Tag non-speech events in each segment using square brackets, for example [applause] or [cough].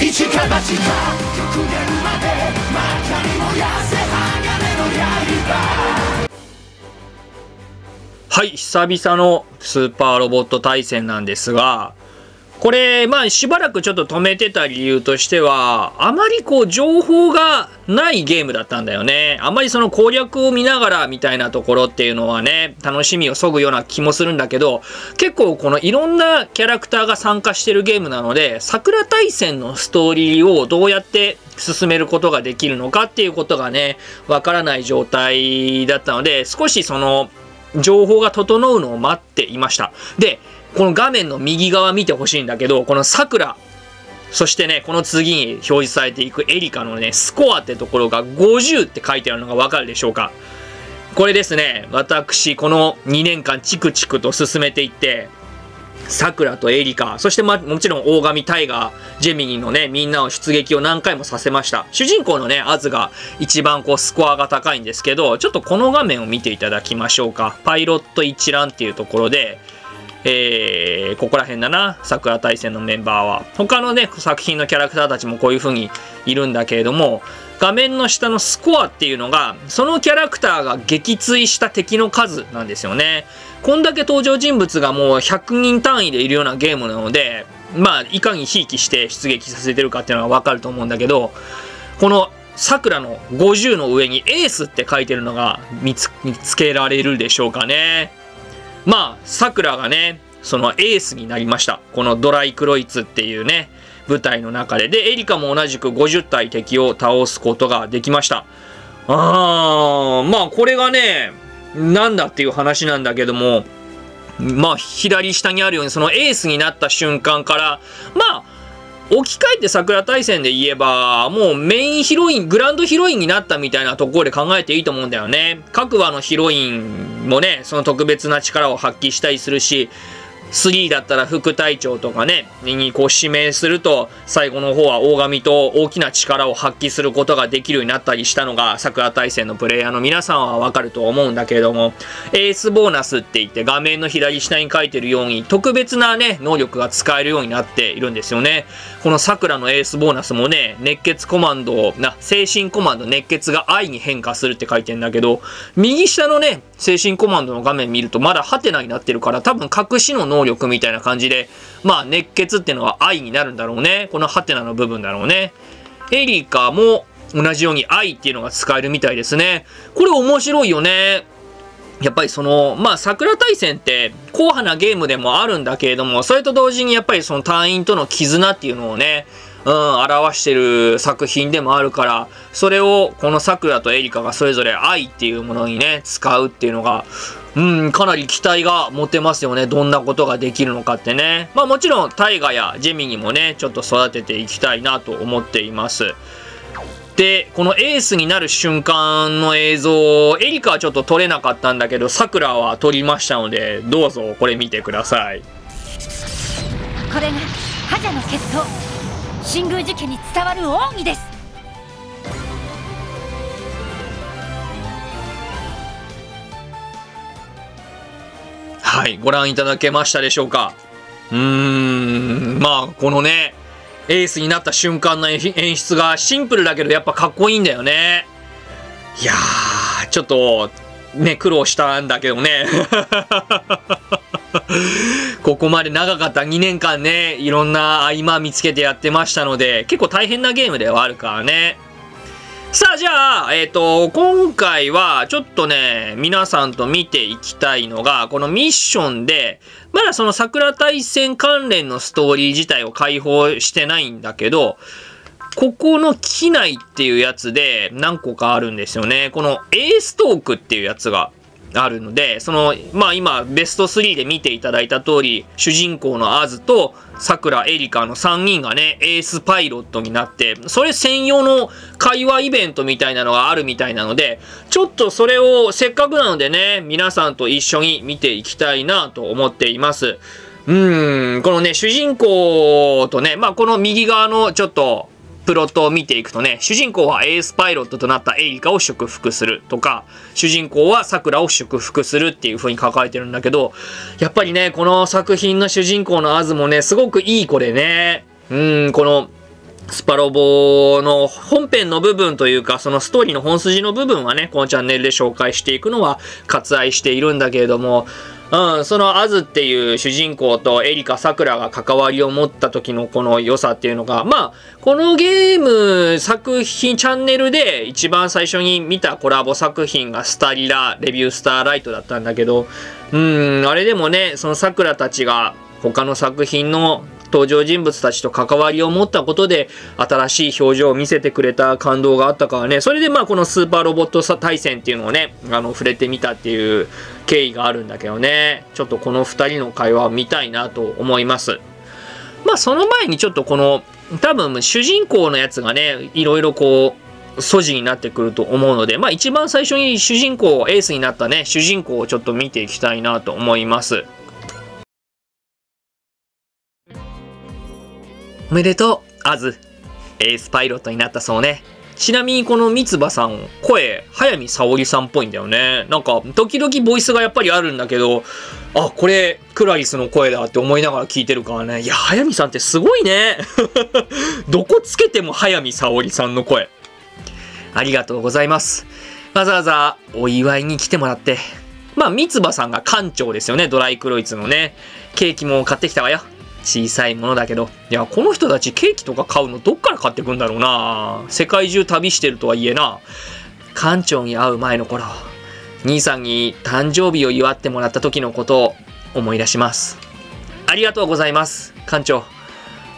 一か八か極限までまかに燃やせ鋼の刃はい、久々のスーパーロボット対戦なんですが、これ、まあ、しばらくちょっと止めてた理由としては、あまりこう、情報がないゲームだったんだよね。あまりその攻略を見ながらみたいなところっていうのはね、楽しみをそぐような気もするんだけど、結構このいろんなキャラクターが参加してるゲームなので、桜大戦のストーリーをどうやって進めることができるのかっていうことがね、わからない状態だったので、少しその、情報が整うのを待っていました。で、この画面の右側見てほしいんだけど、この桜、そしてね、この次に表示されていくエリカのね、スコアってところが50って書いてあるのがわかるでしょうかこれですね、私、この2年間チクチクと進めていって、さくらとエリカ、そしてま、もちろん大神タイガー、ジェミニのね、みんなを出撃を何回もさせました。主人公のね、アズが一番こうスコアが高いんですけど、ちょっとこの画面を見ていただきましょうか。パイロット一覧っていうところで、えー、ここら辺だな、桜大戦のメンバーは。他のね、作品のキャラクターたちもこういう風にいるんだけれども、画面の下のスコアっていうのが、そのキャラクターが撃墜した敵の数なんですよね。こんだけ登場人物がもう100人単位でいるようなゲームなので、まあ、いかにひいきして出撃させてるかっていうのはわかると思うんだけど、この桜の50の上にエースって書いてるのが見つ見つけられるでしょうかね。まあ、さくらがね、そのエースになりました。このドライクロイツっていうね、舞台の中で。で、エリカも同じく50体敵を倒すことができました。あー、まあこれがね、なんだっていう話なんだけども、まあ左下にあるようにそのエースになった瞬間から、まあ、置き換えて桜大戦で言えば、もうメインヒロイン、グランドヒロインになったみたいなところで考えていいと思うんだよね。各話のヒロインもね、その特別な力を発揮したりするし、3だったら副隊長とかね、にこう指名すると、最後の方は大神と大きな力を発揮することができるようになったりしたのが、桜大戦のプレイヤーの皆さんはわかると思うんだけれども、エースボーナスって言って画面の左下に書いてるように、特別なね、能力が使えるようになっているんですよね。この桜のエースボーナスもね、熱血コマンドな、精神コマンド熱血が愛に変化するって書いてんだけど、右下のね、精神コマンドの画面見るとまだハテナになってるから、多分隠しの能力力みたいな感じで、まあ熱血っていうのは愛になるんだろうね。このハテナの部分だろうね。エリカも同じように愛っていうのが使えるみたいですね。これ面白いよね。やっぱりその、まあ、桜大戦って、硬派なゲームでもあるんだけれども、それと同時にやっぱりその隊員との絆っていうのをね、うん、表してる作品でもあるから、それをこの桜とエリカがそれぞれ愛っていうものにね、使うっていうのが、うん、かなり期待が持てますよね。どんなことができるのかってね。まあもちろん、タイガやジェミにもね、ちょっと育てていきたいなと思っています。で、このエースになる瞬間の映像、エリカはちょっと撮れなかったんだけど、さくらは撮りましたので、どうぞこれ見てください。これが覇者の決闘新宮寺家に伝わる奥義ですはい、ご覧いただけましたでしょうか？うーん、まあ、このね、エースになった瞬間の演出がシンプルだけどやっぱかっこいいんだよね。いやー、ちょっと、ね、苦労したんだけどね。[laughs] ここまで長かった2年間ね、いろんな合間見つけてやってましたので、結構大変なゲームではあるからね。さあ、じゃあ、えっ、と、今回は、ちょっとね、皆さんと見ていきたいのが、このミッションで、まだその桜大戦関連のストーリー自体を解放してないんだけど、ここの機内っていうやつで何個かあるんですよね。このエーストークっていうやつがあるので、その、まあ今、ベスト3で見ていただいた通り、主人公のアズと、さくら、エリカの3人がね、エースパイロットになって、それ専用の会話イベントみたいなのがあるみたいなので、ちょっとそれをせっかくなのでね、皆さんと一緒に見ていきたいなと思っています。うーん、このね、主人公とね、まあこの右側のちょっと、プロットを見ていくとね、主人公はエースパイロットとなったエリカを祝福するとか、主人公は桜を祝福するっていう風に書かれてるんだけど、やっぱりね、この作品の主人公のアズもね、すごくいい子でね、うん、この、スパロボの本編の部分というか、そのストーリーの本筋の部分はね、このチャンネルで紹介していくのは割愛しているんだけれども、うん、そのアズっていう主人公とエリカ・さくらが関わりを持った時のこの良さっていうのが、まあ、このゲーム作品チャンネルで一番最初に見たコラボ作品がスタリラ・レビュースターライトだったんだけど、うん、あれでもね、そのさくらたちが他の作品の登場人物たちと関わりを持ったことで新しい表情を見せてくれた感動があったからね。それでまあこのスーパーロボット対戦っていうのをねあの触れてみたっていう経緯があるんだけどねちょっとこの2人の会話を見たいなと思いますまあその前にちょっとこの多分主人公のやつがねいろいろこう素地になってくると思うので、まあ一番最初に主人公、エースになったね、主人公をちょっと見ていきたいなと思います。おめでとう、アズ。エースパイロットになったそうね。ちなみにこの三つ葉さん、声、早見沙織さんっぽいんだよね。なんか、時々ボイスがやっぱりあるんだけど、あ、これ、クラリスの声だって思いながら聞いてるからね。いや、早見さんってすごいね。[laughs] どこつけても早見沙織さんの声。ありがとうございます。わざわざお祝いに来てもらって。まあ、三つ葉さんが館長ですよね、ドライクロイツのね。ケーキも買ってきたわよ。小さいものだけど。いや、この人たちケーキとか買うのどっから買ってくんだろうな世界中旅してるとはいえな。館長に会う前の頃、兄さんに誕生日を祝ってもらった時のことを思い出します。ありがとうございます、館長。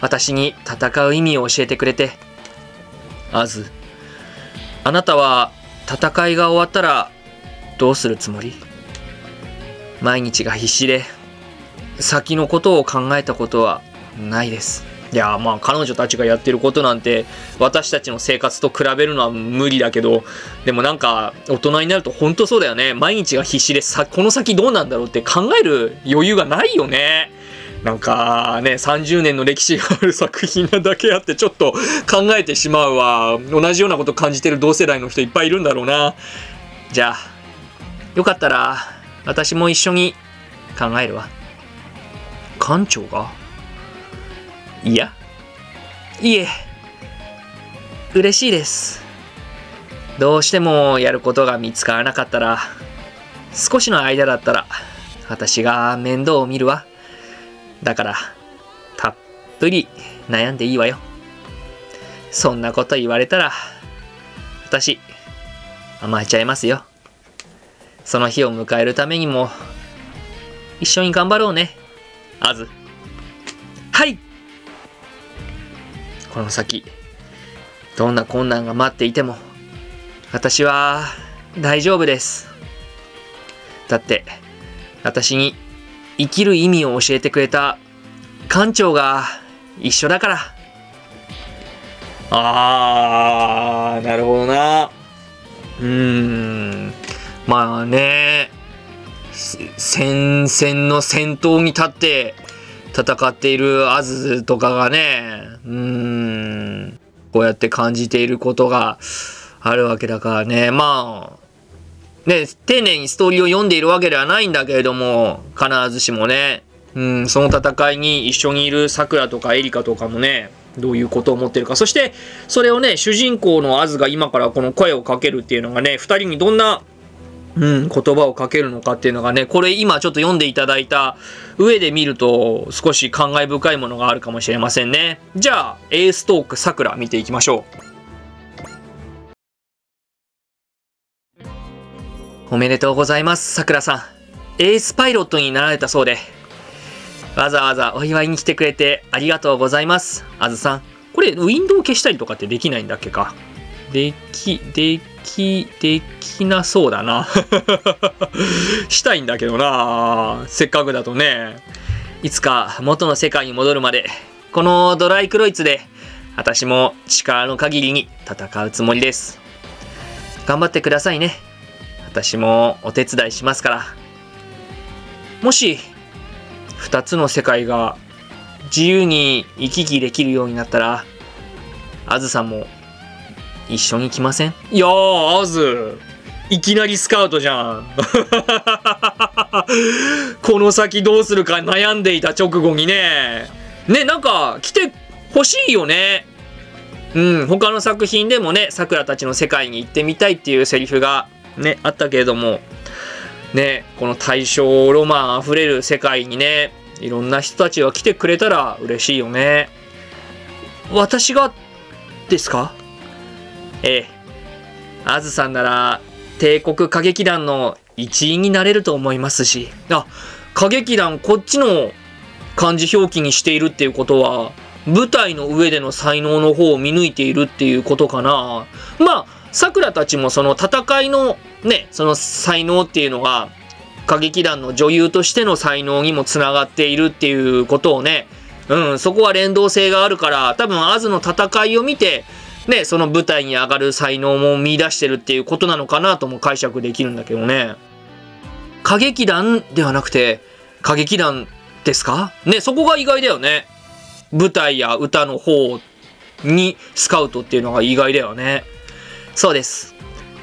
私に戦う意味を教えてくれて。アズ、あなたは戦いが終わったらどうするつもり？毎日が必死で先のことを考えたことはないです。いやまあ彼女たちがやってることなんて私たちの生活と比べるのは無理だけどでもなんか大人になると本当そうだよね毎日が必死でさこの先どうなんだろうって考える余裕がないよねなんかね30年の歴史がある作品なだけあってちょっと考えてしまうわ同じようなこと感じてる同世代の人いっぱいいるんだろうなじゃあよかったら私も一緒に考えるわ。館長が？いや。いえ。嬉しいです。どうしてもやることが見つからなかったら少しの間だったら私が面倒を見るわ。だからたっぷり悩んでいいわよ。そんなこと言われたら私甘えちゃいますよ。その日を迎えるためにも一緒に頑張ろうねあず。はい。この先どんな困難が待っていても私は大丈夫です。だって私に生きる意味を教えてくれた館長が一緒だから。あーなるほどな。うーん。まあね戦線の先頭に立って戦っているアズとかがね、うーん、こうやって感じていることがあるわけだからね、まあ、ね、丁寧にストーリーを読んでいるわけではないんだけれども、必ずしもね、うん、その戦いに一緒にいるさくらとかエリカとかもね、どういうことを思ってるか。そして、それをね、主人公のアズが今からこの声をかけるっていうのがね、二人にどんなうん、言葉をかけるのかっていうのがね、これ今ちょっと読んでいただいた上で見ると少し感慨深いものがあるかもしれませんね。じゃあ、エーストークさくら見ていきましょう。おめでとうございます、さくらさん。エースパイロットになられたそうで。わざわざお祝いに来てくれてありがとうございます、あずさん。これ、ウィンドウ消したりとかってできないんだっけか？でき、でき、できなそうだな。[laughs] したいんだけどな。せっかくだとね。いつか元の世界に戻るまで、このドライクロイツで、私も力の限りに戦うつもりです。頑張ってくださいね。私もお手伝いしますから。もし、二つの世界が自由に行き来できるようになったら、あずさんも一緒に来ません？いやー、アズ。いきなりスカウトじゃん。[laughs] この先どうするか悩んでいた直後にね。ね、なんか来てほしいよね。うん、他の作品でもね、桜たちの世界に行ってみたいっていうセリフがね、あったけれども、ね、この大正ロマンあふれる世界にね、いろんな人たちが来てくれたら嬉しいよね。私が、ですか？ええ。あずさんなら、帝国歌劇団の一員になれると思いますし、あ、歌劇団こっちの漢字表記にしているっていうことは、舞台の上での才能の方を見抜いているっていうことかな。まあ、桜たちもその戦いのね、その才能っていうのが、歌劇団の女優としての才能にもつながっているっていうことをね、うん、そこは連動性があるから、多分アズの戦いを見て、ね、その舞台に上がる才能も見出してるっていうことなのかなとも解釈できるんだけどね。歌劇団ではなくて、歌劇団ですか？ね、そこが意外だよね。舞台や歌の方にスカウトっていうのが意外だよね。そうです。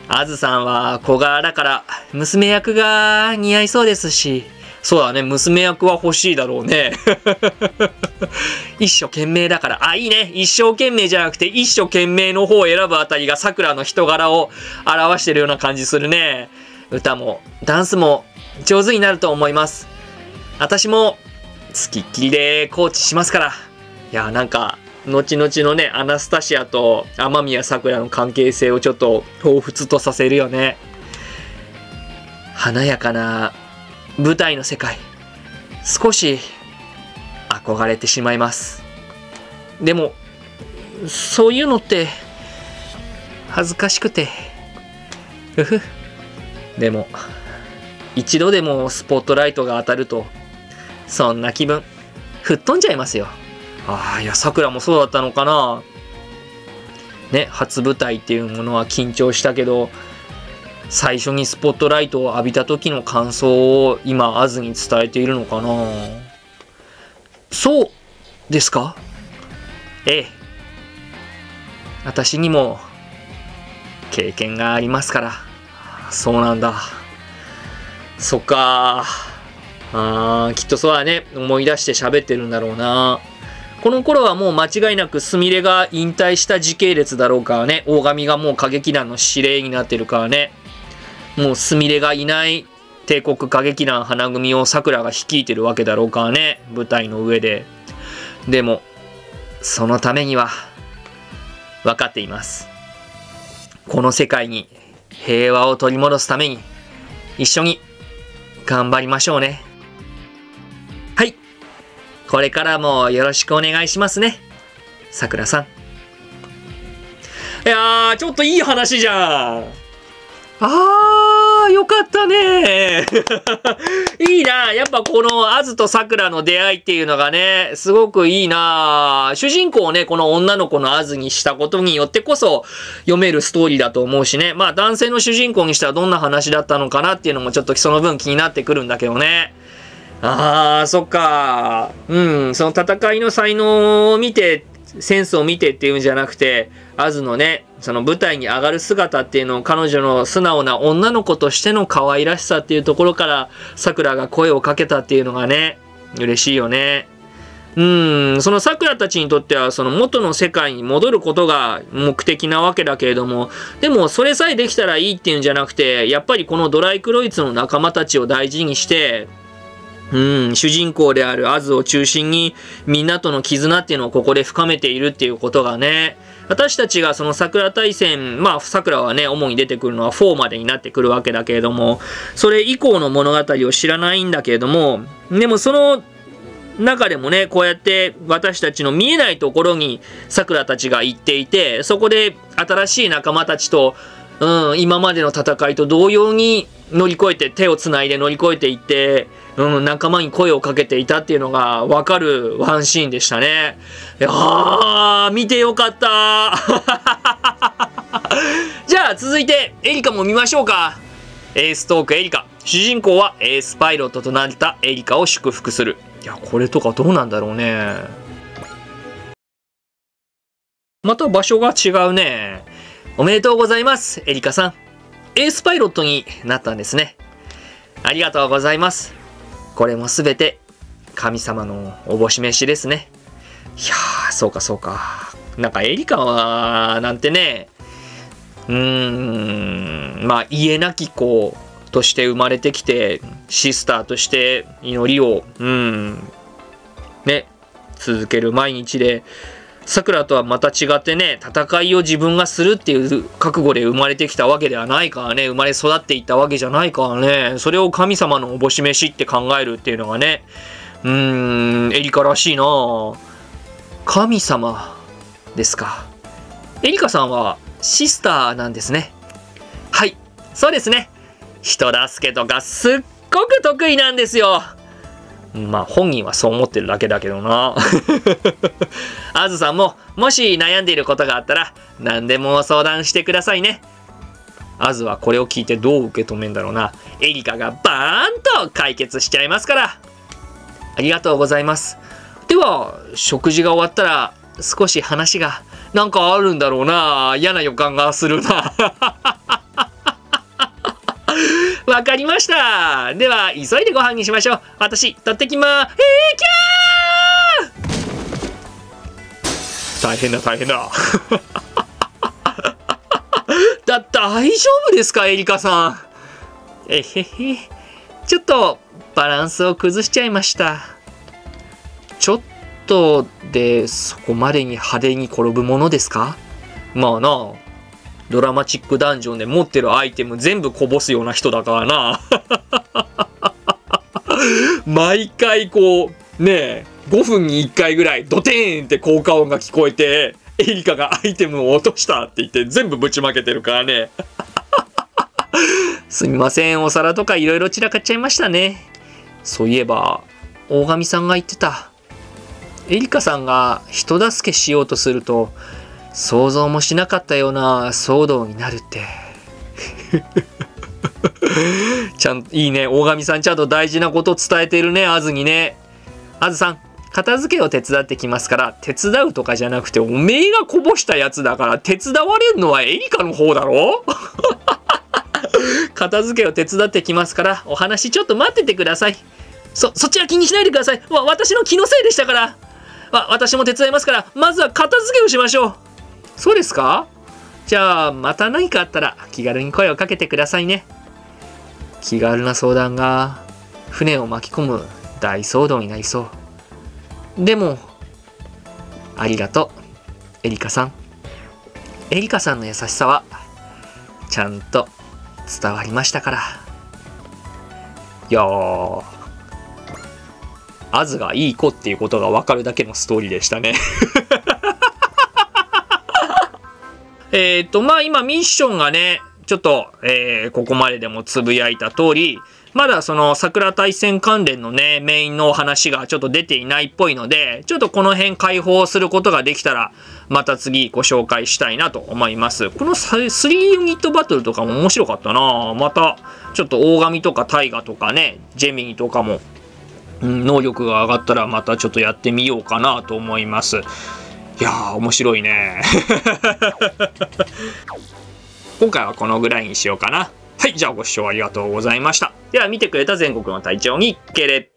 あずさんは小柄だから娘役が似合いそうですし、そうだね、娘役は欲しいだろうね。[laughs] 一生懸命だから。あ、いいね。一生懸命じゃなくて一生懸命の方を選ぶあたりが桜の人柄を表してるような感じするね。歌もダンスも上手になると思います。私も付きっきりでコーチしますから。いや、なんか、後々のね、アナスタシアと雨宮さくらの関係性をちょっと彷彿とさせるよね。華やかな舞台の世界。少し憧れてしまいます。でも、そういうのって恥ずかしくて。ふふ。でも、一度でもスポットライトが当たると、そんな気分、吹っ飛んじゃいますよ。ああ、いや、桜もそうだったのかな。ね、初舞台っていうものは緊張したけど、最初にスポットライトを浴びた時の感想を今、アズに伝えているのかな？そうですか？ええ。私にも経験がありますから。そうなんだ。そっかあーきっとそうだね。思い出して喋ってるんだろうな。この頃はもう間違いなくスミレが引退した時系列だろうからね。大神がもう歌劇団の司令になってるからね。もうスミレがいない帝国歌劇団花組を桜が率いてるわけだろうからね。舞台の上で。でも、そのためには、分かっています。この世界に平和を取り戻すために、一緒に頑張りましょうね。はい。これからもよろしくお願いしますね。さくらさん。いやー、ちょっといい話じゃん。あー、[laughs] いいなやっぱこのアズとサクラの出会いっていうのがね、すごくいいな主人公をね、この女の子のアズにしたことによってこそ読めるストーリーだと思うしね。まあ男性の主人公にしたらどんな話だったのかなっていうのもちょっとその分気になってくるんだけどね。あー、そっか。うん、その戦いの才能を見て、センスを見てっていうんじゃなくて、アズのね、その舞台に上がる姿っていうのを彼女の素直な女の子としての可愛らしさっていうところから、桜が声をかけたっていうのがね、嬉しいよね。うん、その桜たちにとってはその元の世界に戻ることが目的なわけだけれども、でもそれさえできたらいいっていうんじゃなくて、やっぱりこのドライクロイツの仲間たちを大事にして、うん、主人公であるアズを中心にみんなとの絆っていうのをここで深めているっていうことがね、私たちがその桜大戦、まあ桜はね、主に出てくるのは4までになってくるわけだけれども、それ以降の物語を知らないんだけれども、でもその中でもね、こうやって私たちの見えないところに桜たちが行っていて、そこで新しい仲間たちと、うん、今までの戦いと同様に乗り越えて、手をつないで乗り越えていって、うん、仲間に声をかけていたっていうのがわかるワンシーンでしたね。いやー、見てよかった [laughs] じゃあ続いて、エリカも見ましょうか。エーストークエリカ。主人公はエースパイロットとなったエリカを祝福する。いや、これとかどうなんだろうね。また場所が違うね。おめでとうございます、エリカさん。エースパイロットになったんですね。ありがとうございます。これもすべて神様のおぼし飯ですね。いやー、そうかそうか。なんかエリカはなんてねうーんまあ家なき子として生まれてきてシスターとして祈りをうんね続ける毎日でさくらとはまた違ってね戦いを自分がするっていう覚悟で生まれてきたわけではないからね生まれ育っていったわけじゃないからねそれを神様のおぼし飯って考えるっていうのがねうーんエリカらしいな。神様ですか。エリカさんはシスターなんですね。はいそうですね。人助けとかすっごく得意なんですよ。まあ本人はそう思ってるだけだけどな。[laughs] あずさんももし悩んでいることがあったら何でも相談してくださいね。あずはこれを聞いてどう受け止めんだろうな。エリカがバーンと解決しちゃいますから。ありがとうございます。では食事が終わったら少し話がなんかあるんだろうな。嫌な予感がするな。[laughs] わかりました。では急いでご飯にしましょう。私取ってきまーす。えー、キャー。大変だ大変だ。[laughs] だ大丈夫ですかエリカさん。えへへ。ちょっとバランスを崩しちゃいました。ちょっとでそこまでに派手に転ぶものですか？まあなドラマチックダンジョンで持ってるアイテム全部こぼすような人だからな。[laughs] 毎回こうねえ5分に1回ぐらいドテーンって効果音が聞こえてエリカがアイテムを落としたって言って全部ぶちまけてるからね。[laughs] すみませんお皿とかいろいろ散らかっちゃいましたね。そういえば大神さんが言ってた。エリカさんが人助けしようとすると想像もしなかったような騒動になるって。[laughs] ちゃんいいね大神さんちゃんと大事なこと伝えてるねあずにね。あずさん片付けを手伝ってきますから手伝うとかじゃなくておめえがこぼしたやつだから手伝われるのはエリカの方だろ？片付けを手伝ってきますからお話ちょっと待っててください。そそっちは気にしないでください。わ私の気のせいでしたから。わ私も手伝いますからまずは片付けをしましょう。そうですか？じゃあまた何かあったら気軽に声をかけてくださいね。気軽な相談が船を巻き込む大騒動になりそう。でもありがとうエリカさん。エリカさんの優しさはちゃんと伝わりましたから。いやーアズがいい子っていうことが分かるだけのストーリーでしたね。えっと、まあ今ミッションがね、ちょっと、えー、ここまででもつぶやいた通り、まだその桜大戦関連のね、メインのお話がちょっと出ていないっぽいので、ちょっとこの辺解放することができたら、また次ご紹介したいなと思います。この3ユニットバトルとかも面白かったなまた、ちょっと大神とか大河とかね、ジェミニとかも、うん、能力が上がったらまたちょっとやってみようかなと思います。いやー面白いね。[laughs] 今回はこのぐらいにしようかな。はいじゃあご視聴ありがとうございました。では見てくれた全国の隊長にけれ